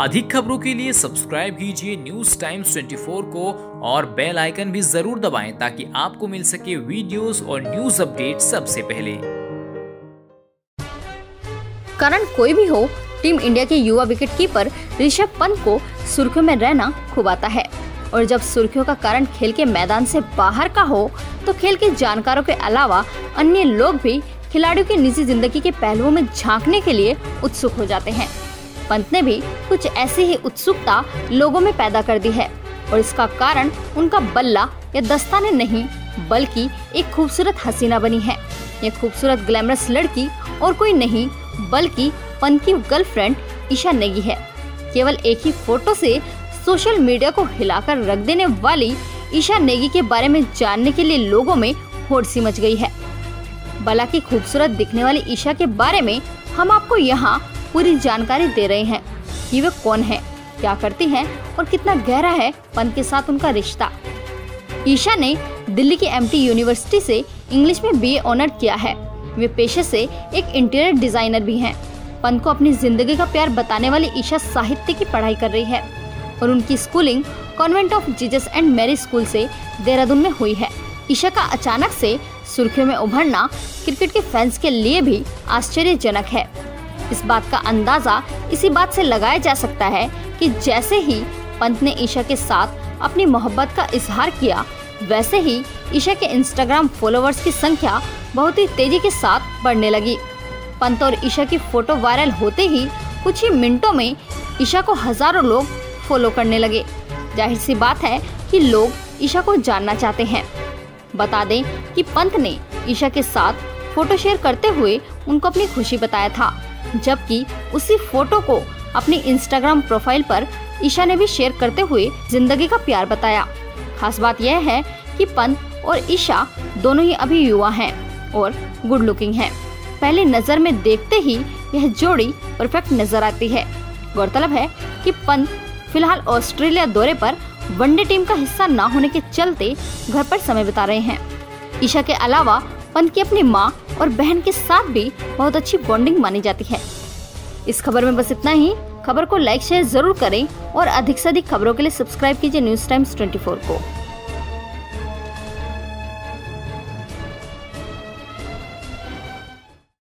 अधिक खबरों के लिए सब्सक्राइब कीजिए न्यूज़ टाइम्स 24 को और बेल आइकन भी ज़रूर दबाएँ ताकि आपको मिल सके वीडियोस और न्यूज़ अपडेट सबसे पहले। कारण, कोई भी हो, टीम इंडिया के युवा विकेटकीपर ऋषभ पंत को सुर्खियों में रहना खूब आता है। और जब सुर्खियों का कारण खेल के मैदान से बाहर का हो तो खेल के जानकारों के अलावा अन्य लोग भी खिलाड़ियों की निजी ज़िंदगी के पहलुओं में झांकने के लिए उत्सुक हो जाते हैं। पंत ने भी कुछ ऐसी ही उत्सुकता लोगों में पैदा कर दी है और इसका कारण उनका बल्ला या दस्ताने नहीं, बल्कि एक खूबसूरत हसीना बनी है। ये खूबसूरत ग्लैमरस लड़की और कोई नहीं, बल्कि पंत की गर्लफ्रेंड ईशा नेगी है। केवल एक ही फ़ोटो से सोशल मीडिया को हिलाकर रख देने वाली ईशा नेगी के बारे में जानने के लिए लोगों में होड़ सी मच गई है। बला की खूबसूरत दिखने वाली ईशा के बारे में हम आपको यहाँ पूरी जानकारी दे रहे हैं कि वे कौन है, क्या करती हैं और कितना गहरा है पंत के साथ उनका रिश्ता। ईशा ने दिल्ली की एमटी यूनिवर्सिटी से इंग्लिश में बीए ऑनर किया है। वे पेशे से एक इंटीरियर डिज़ाइनर भी हैं। पंत को अपनी ज़िंदगी का प्यार बताने वाली ईशा साहित्य की पढ़ाई कर रही है और उनकी schooling convent of Jesus and Mary school से देहरादून में हुई है। ईशा का अचानक से सुर्खियों में उभरना क्रिकेट के फैंस के लिए भी आश्चर्यजनक है। इस बात का अंदाज़ा इसी बात से लगाया जा सकता है कि जैसे ही पंत ने ईशा के साथ अपनी मोहब्बत का इजहार किया, वैसे ही ईशा के इंस्टाग्राम फॉलोअर्स की संख्या बहुत ही तेज़ी के साथ बढ़ने लगी। पंत और ईशा की फ़ोटो वायरल होते ही कुछ ही मिनटों में ईशा को हज़ारों लोग फॉलो करने लगे। ज़ाहिर सी बात है कि लोग ईशा को जानना चाहते हैं। बता दें कि पंत ने ईशा के साथ फ़ोटो शेयर करते हुए उनको अपनी खुशी बताया था। जबकि उसी फ़ोटो को अपनी इंस्टाग्राम प्रोफ़ाइल पर ईशा ने भी शेयर करते हुए ज़िंदगी का प्यार बताया। खास बात यह है कि पंत और ईशा दोनों ही अभी युवा हैं और गुड लुकिंग हैं। पहले नज़र में देखते ही यह जोड़ी परफेक्ट नज़र आती है। गौरतलब है कि पंत फ़िलहाल ऑस्ट्रेलिया दौरे पर वनडे टीम का हिस्सा न होने के चलते घर पर समय बिता रहे हैं। ईशा के अलावा पंत की अपनी माँ और बहन के साथ भी बहुत अच्छी बॉन्डिंग मानी जाती है। इस खबर में बस इतना ही। खबर को लाइक शेयर ज़रूर करें और अधिक से अधिक खबरों के लिए सब्सक्राइब कीजिए न्यूज़ टाइम्स 24 को।